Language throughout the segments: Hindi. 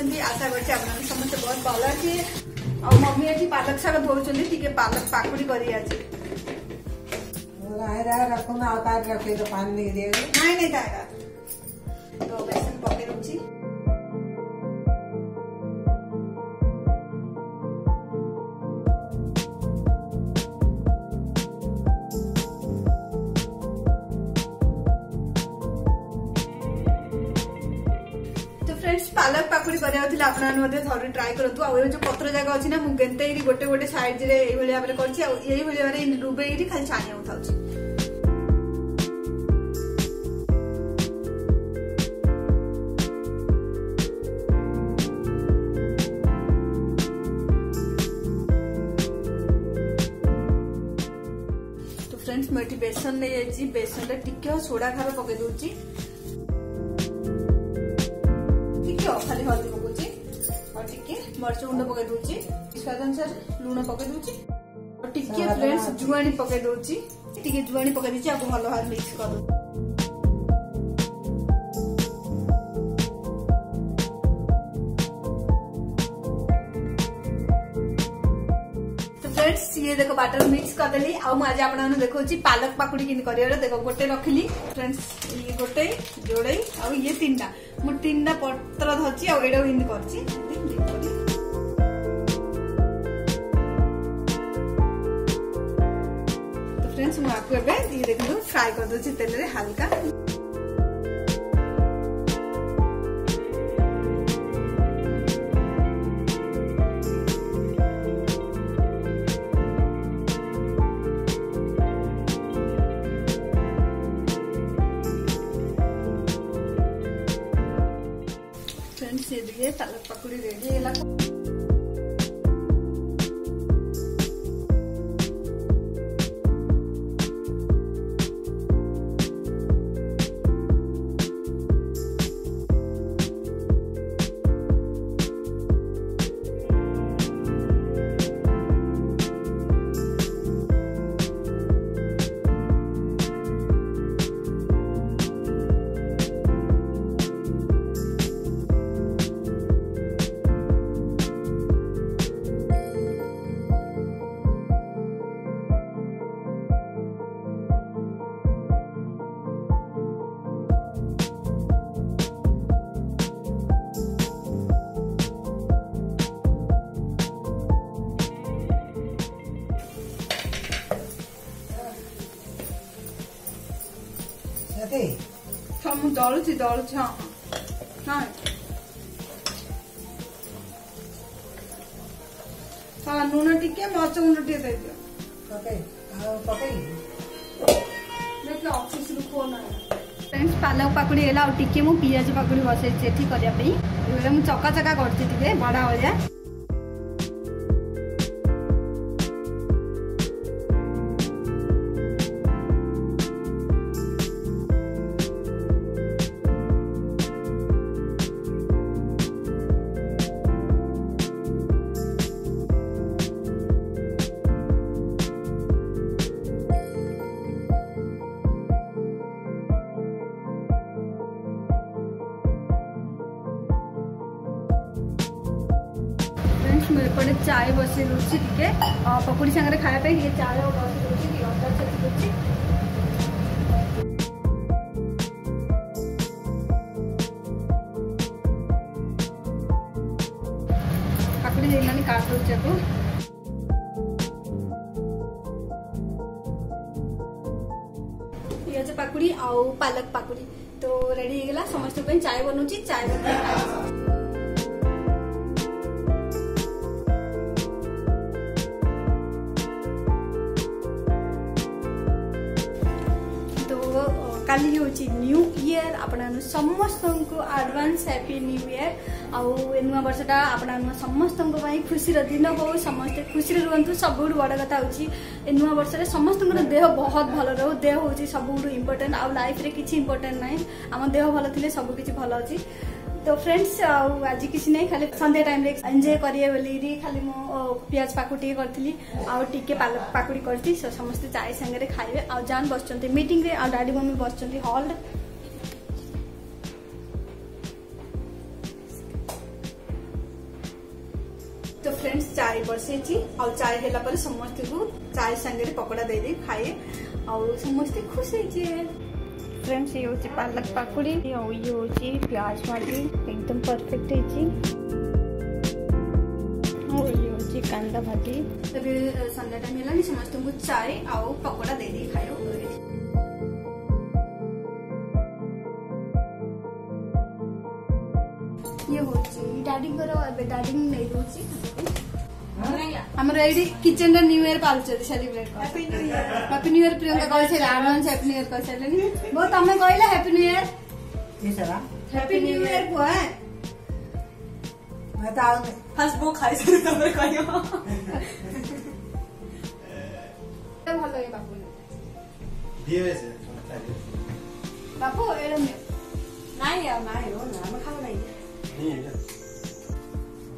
କରୁଛନ୍ତି ଆଶା କରୁଛି ଆପଣମାନେ ସମସ୍ତେ ବହୁତ ଭଲ ଅଛି ଆଉ ମମ୍ମି ଏଠି ପାଲକ ଶାଗ ଧୋଉଛନ୍ତି ଟିକେ ପାଲକ ପାକୁଡି କରି ଆଜି रखूंगा उतार रखे तो पानी नहीं देगा नहीं नहीं दादा तो बेसन पकड़े रुचि ফ্রেন্ডস ପାଲକ ପାକୁଡି କରିବାକୁ ଥିଲା ଆପଣମାନେ ମଧ୍ୟ ଥରେ ଟ୍ରାଏ କରନ୍ତୁ ଆଉ ଏ ଯୋଉ ପତ୍ର ଜାଗା ଅଛି ନା ମୁଁ ଗେନ୍ତେଇରି ଗୋଟେ ଗୋଟେ ସାଇଡ୍ରେ ଏଇଭଳି ଭାବରେ କରିଛି ଆଉ ଏଇଭଳି ଭାବରେ ଡୁବେଇରି ଖାଲି ଛାଣିବାକୁ ଥାଉଛି ফ্রেন্ডস মু এটি বেসন নিয়ে যাইছি বেসনটা টিকে সোডা খার পকাই দেউছি ଖାଲି ହଳଦୀ ପକଉଛି ଆଉ ଟିକେ ମରିଚ ଗୁଣ୍ଡ ପକେଇ ଦଉଛି ସ୍ୱାଦ ଅନୁସାରେ ଲୁଣ ପକେଇ ଦଉଛି ଆଉ ଟିକେ ଫ୍ରେଣ୍ଡସ୍ ଜୁଆଣି ପକେଇ ଦଉଛି ଟିକେ ଜୁଆଣି ପକେଇ ଦେଇଛି ଆଉ ଭଲ ଭାବରେ ମିକ୍ସ କରିଦେଉଛି ये देखो बाटर मिक्स करदेली आज आपको देखा पालक पकुड़ी कि कर देखो गोटे रखिली फ्रेंड्स ये गोटे जोड़े आउ ये तीन टा मुझे तीन टा पत्र धरती आईटा इन कर फ्रेंड्स मुझे देखो फ्राए करदे तेल में हाल्का 널지 널창 ఆ నూనె టిక్కే మచ్చ ఉన్నట్టే అయితే फ्रेंड्स पालक पकोड़ी होला आउ टिके मु पियाज पकोड़ी बसैछे ठीक करिया पई एबे मु चका चका करछि टिके बडा हो जाए ପକୁଡ଼ି ସାଙ୍ଗରେ ଖାଇବା ପାଇଁ ଟିକେ ଚାଉଳ ବସି ଦେଉଛି ଟିକେ ଅଦା ଛେଚି ଦେଉଛି କାକୁଡ଼ି ହେଇଗଲାଣି କାଟ ଦେଉଛି ଆକୁ ପିଆଜ ପାକୁଡ଼ି ଆଉ ପାଲକ ପାକୁଡ଼ି ତ ରେଡ଼ି ହେଇଗଲା ସମସ୍ତଙ୍କ ପାଇଁ ଚାଏ ବନାଉଛି ଚାଏ ବନାଇ কালি হচ্ছে নিউ ইয়র আপনার সমস্ত আডভান্স হ্যাপি নিউ ইয়র আুয়া বর্ষটা আপনার সমস্ত খুশির দিন হো সমস্তে খুশি রুহতু সবুঠ বড় কথা হচ্ছে এ নূয়া বর্ষের সমস্ত দেহ বহুত ভালো রহু দেহ হচ্ছে সবুঠ ইম্পর্টেন্ট আইফে কিছু ইম্পর্টেন্ট নাই আমার দেহ ভালো লে সবু কিছু ভালো অ তো ফ্রেন্ডস আজি কিছু নাই খালি সন্ধ্যা টাইমে এনজয় করিয়ে বলি খালি মু পিঁয়াজ পাকুড়ি করি আিকে পাকুড়ি করি সমস্তে চাই সাংরে খাইবে আন বসছেন মিটিংরে আডি মম্মি বসছেন হল তো ফ্রেন্ডস চাই বসাইছি আই হেলা পরে সমস্ত চাই সাংরে পকোড়া দিয়ে খাইয়ে আ সমস্তে খুশ হয়েছে फ्रेंड्स ये हूँ पालक पाकुड़ी ये हूँ प्याज भाजी एकदम परफेक्ट हो कांदा भाजी तभी संध्या टाइम है समझ तुमको चाय आउ पकोड़ा दे दी खाओ ये हूँ डाडी करो और डाडी नहीं दूसरी আমরা এইটি কিচেনটা new year পালুছন্তি celebrate happy new year happy new year Priyanka কইছিল আমি হ্যাপি নিউ ইয়ার কইছিলেনি বউ তুমি কইলে হ্যাপি নিউ ইয়ার কি সারা হ্যাপি নিউ ইয়ার কো হ্যাঁ बताओ ফার্স্ট বউ খাইছে তুমি কইও ভালো লাগে বাপু বিয়ে হয়েছে বাপু এরম নাই আর নাই ও না আমি খাবো নাই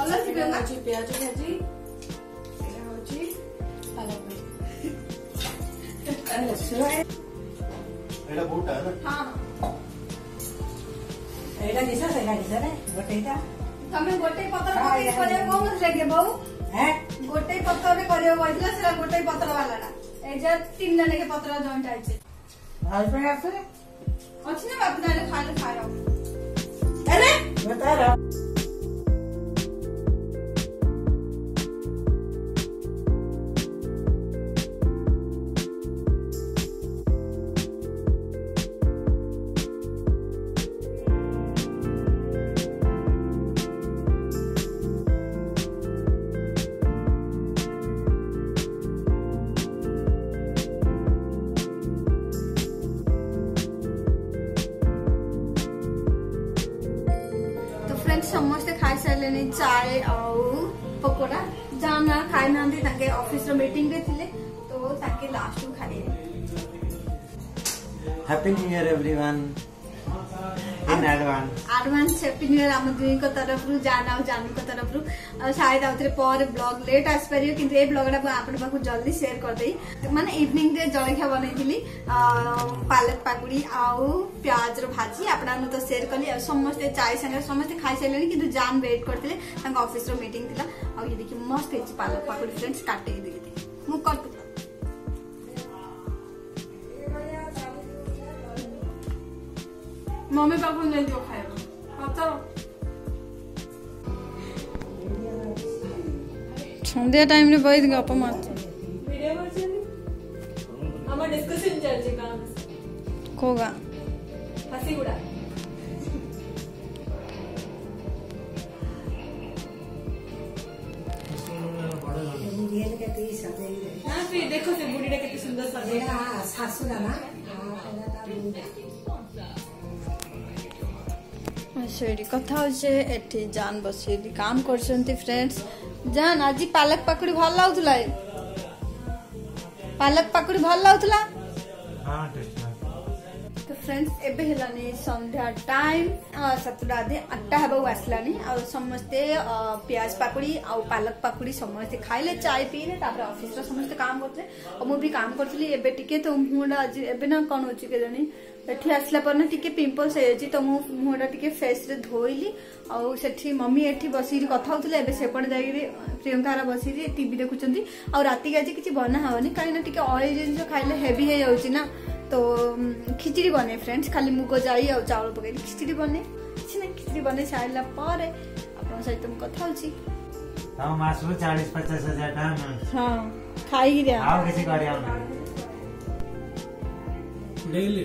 ଭଲ ସେଟା ହଉଛି ପିଆଜ ଭାଜି ଏଇଟା ହଉଛି ପାଲପୋଇ ଏଇଟା ବୁଟା ନା ଏଇଟା ଦିଶା ସେଇଟା ଦିଶା ରେ ଗୋଟେଇଟା ତମେ ଗୋଟେ ପତ୍ର ପକେଇ କରିବା କଣ କରୁଛ କି ବୋଉ ଗୋଟେ ପତ୍ରରେ କରିବ କହିଥିଲା ସେଟା ଗୋଟେ ପତ୍ର ବାଲାଟା ଏଇ ଯା ତିନି ଜଣକେ ପତ୍ର ଜଏଣ୍ଟ ହେଇଛି ହଜବେଣ୍ଡ ଆସେ ଅଛି ନା ବାପୁ ତାହେଲେ ଖାଇଲେ ଖାଇବ ତାର मैंने चाय आउ पकोड़ा जहाँ ना खाई ना ऑफिस मीटिंग रे थिले तो ताके लास्ट में खाइए happy new year everyone in advance advance చెప్పింది కదా అమ్మ దీనికో తరపురు జానా జానికో తరపురు शायद आउथरे पर ब्लॉग लेट आसपार कि ए ब्लगटा आपण पाक जल्दी सेयर करदे माने इवनिंग रे जलखिया बनैथिली पालक पाकुड़ी आउ प्याज रो भाजी आपण तो सेयर कली समस्त चाय संगे समस्त खाई सैले कि जान वेट करथिले तांक ऑफिस रो मीटिंग थिला आ ये देखि मस्त हे पालक पाकुड़ी फ्रेंड्स काटे दे मु कर मम्मी पापा नहीं जो खाए बताओ সন্ধ্যা টাইম রে বইদ গপ মারছ ভিডিও করছেন আমার ডিসকাশন চলছে কাম কোগা হাসি গুড়া हाँ फिर देखो से बूढ़ी ने कितनी सुंदर सजाई हाँ सासू ना हाँ ସେଇଠି କଥା ହଉଛେ ଏଠି ଜାନ୍ ବସିକି କାମ କରୁଛନ୍ତି ଫ୍ରେଣ୍ଡସ୍ ଜାନ୍ ଆଜି ପାଲକ ପାକୁଡି ଭଲ ଲାଗୁଥିଲା ପାଲକ ପାକୁଡି ଭଲ ଲାଗୁଥିଲା ତ ଫ୍ରେଣ୍ଡସ୍ ଏବେ ହେଲାନି ସନ୍ଧ୍ୟା ଟାଇମ୍ ସାତଟା ଅଧେ ଆଠଟା ହେବାକୁ ଆସିଲାନି ଆଉ ସମସ୍ତେ ପିଆଜ ପାକୁଡ଼ି ଆଉ ପାଲକ ପାକୁଡ଼ି ସମସ୍ତେ ଖାଇଲେ ଚାଏ ପିଇଲେ ତାପରେ ଅଫିସର ସମସ୍ତେ କାମ କରୁଥିଲେ ଆଉ ମୁଁ ବି କାମ କରୁଥିଲି ଏବେ ଟିକେ ତ ମୁହଁଟା ଆଜି ଏବେ ନା କ'ଣ ହେଉଛି କେଜାଣି ଏଠି ଆସିଲା ପରେ ନା ଟିକେ ପିମ୍ପଲ୍ସ ହେଇଯାଇଛି ତ ମୁଁ ମୁହଁଟା ଟିକେ ଫେସ୍ରେ ଧୋଇଲି ଆଉ ସେଠି ମମି ଏଠି ବସିକି କଥା ହଉଥିଲେ ଏବେ ସେପଟେ ଯାଇକି ପ୍ରିୟଙ୍କାର ବସିକି ଟିଭି ଦେଖୁଛନ୍ତି ଆଉ ରାତିକି ଆଜି କିଛି ବନା ହେବନି କାହିଁକିନା ଟିକେ ଅଏଲ୍ ଜିନିଷ ଖାଇଲେ ହେଭି ହେଇଯାଉଛି ନା ତ ଖିଚିଡ଼ି ବନେ ଫ୍ରେଣ୍ଡସ୍ ଖାଲି ମୁଗ ଯାଇ ଆଉ ଚାଉଳ ପକାଇକି ଖିଚିଡ଼ି ବନେ କିଛି ନାହିଁ ଖିଚିଡ଼ି ବନେଇ ସାରିଲା ପରେ ଆପଣଙ୍କ ସହିତ ମୁଁ କଥା ହଉଛି ହଁ ଖାଇକି ଦିଆ ଆଉ କିଛି କରିବା ଡେଲି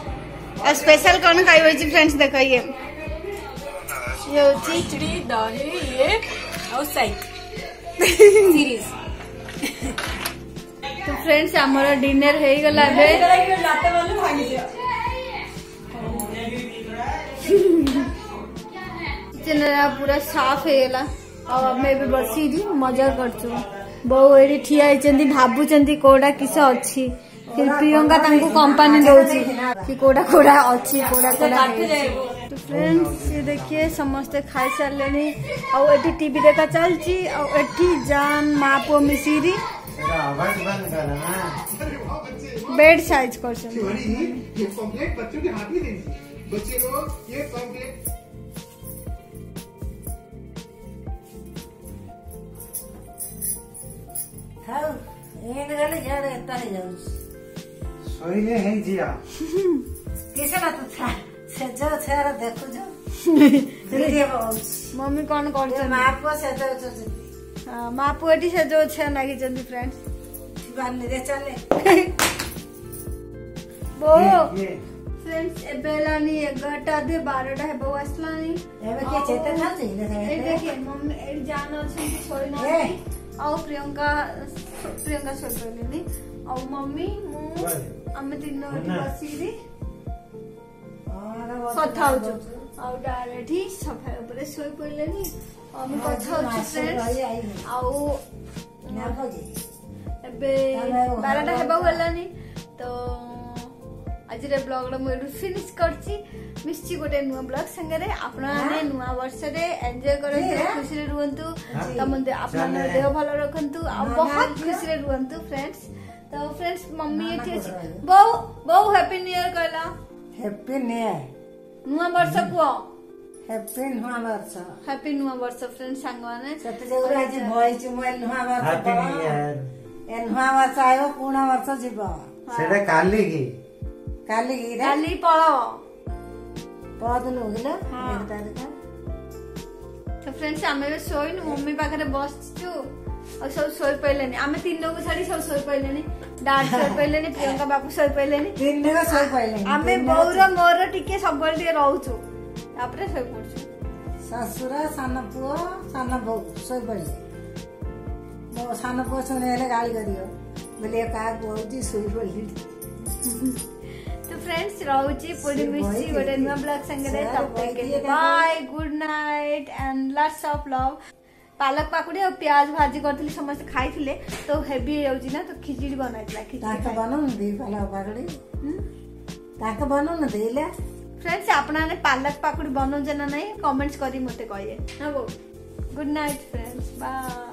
स्पेशल कौन खाई हुई फ्रेंड्स देखो ये ये खिचड़ी दही तो फ्रेंड्स आमर डिनर हो गला बे किचन पूरा साफ हो गला ଆଉ ଆମେ ଏବେ ବସିକି ମଜା ये ठिया ଏଠି ଠିଆ ହେଇଛନ୍ତି ଭାବୁଛନ୍ତି କୋଉଟା କିସ ଅଛି फिर प्रियंका तंकु कंपनी दौची कौटा कोड़ा अच्छी कोड़ा कोड़ा तो फ्रेंड्स ये देखिए समस्ते खाई सारे आठ टी देखा चलती आउ जान माँ पु मिसिरी बेड साइज कर बच्चे ये कॉम्प्लेट हाँ ये निकाले जा जाऊँ ଶୋଇଲେ ହେଇଯିବ କିସଟା ତୁ ସେଜ ଛୁଆର ଦେଖୁଛୁ ମମି କଣ କରୁଛ ମା ପୁଅ ସେଜ ଅଛନ୍ତି ମା ପୁଅ ଏଠି ସେଜ ଛୁଆ ଲାଗିଛନ୍ତି ଫ୍ରେଣ୍ଡ ବାଲିରେ ଚାଲେ ବୋଉ फ्रेंड्स एबेलानी 11टा दे 12टा है बहु असलानी एबे के चेतन हाल जे ए देखे मम्मी ए जान अछन छोरी न आ प्रियंका प्रियंका छोरी लेनी आ मम्मी ଆମେ ତିନି ବସିକିରି କଥା ହଉଛୁ ଆଉ ଡାଳ ଏଠି ସଫା ଉପରେ ଶୋଇ ପଡ଼ିଲେନି ଆମେ କଥା ହଉଛୁ ଆଉ ଏବେ ବାରଟା ହେବାକୁ ହେଲାନି ତ ଆଜିର ବ୍ଲଗ୍ର ମୁଁ ଏଠୁ ଫିନିଶ୍ କରିଛି ମିଶିଛି ଗୋଟେ ନୂଆ ବ୍ଲଗ୍ ସାଙ୍ଗରେ ଆପଣମାନେ ନୂଆ ବର୍ଷରେ ଏନ୍ଜୟ କରନ୍ତୁ ଖୁସିରେ ରୁହନ୍ତୁ ତମ ଆପଣଙ୍କ ଦେହ ଭଲ ରଖନ୍ତୁ ଆଉ ବହୁତ ଖୁସିରେ ରୁହନ୍ତୁ ଫ୍ରେଣ୍ଡସ୍ તો ફ્રેન્ડ્સ મમ્મી એ છે બહુ બહુ હેપી ન્યુ યર કહેલા હેપી ન્યુ યર ନୂଆ ବର୍ଷ କୁହ ହ୍ୟାପି ନୂଆ ବର୍ଷ ହ୍ୟାପି ନୂଆ ବର୍ଷ ଫ୍ରେଣ୍ଡ ସାଙ୍ଗମାନେ ସେଥିଯୋଗୁଁ ଆଜି ବଇଛୁ ମୁଁ ଏ ନୂଆ ବର୍ଷ ଏ ନୂଆ ବର୍ଷ ଆଇବ ପୁରୁଣା ବର୍ଷ ଯିବ ସେଟା କାଲି କି କାଲି କି କାଲି ପଳବ ପରଦିନ ବୁଝିଲ ତ ଫ୍ରେଣ୍ଡସ୍ ଆମେ ବି ଶୋଇନୁ ମମ୍ମି ପାଖରେ ବସିଛୁ और सब सोए पहले ने आमे तीन लोग सारी सब सोए पहले ने डाड सोए पहले ने प्रियंका बापू सोए पहले ने तीन लोग सोए पहले आमे बौर मोर टिके सबल टिके रहउछु तापरे सोए पड़छु सासुरा सान पुओ सान बौ सोए पड़ले मो सान पुओ सुने हेले गाली करियो बोले का बोउजी सोए पड़ली तो फ्रेंड्स रहउछि पुडी मिस्सी गोटे तब तक के bye good night and lots of love পালক পাকুড়ি আর পিঁয়াজ ভাজি করলে সমস্তে খাইলে তো হেভি হয়ে না তো খিচিড়ি বনাইছিলা খিচিড়ি বনাউনতি পালক পাকুড়ি ତାଙ୍କ ବନାଉନାହାନ୍ତି ହେଲେ ଫ୍ରେଣ୍ଡସ୍ ଆପଣମାନେ ପାଲକ ପାକୁଡ଼ି ବନାଉଛେ ନା ନାହିଁ କମେଣ୍ଟସ୍ କରି ମୋତେ କହିବେ ହଁ ବୋଉ ଗୁଡ୍ ନାଇଟ୍ ଫ୍ରେଣ୍ଡସ୍ ବାଏ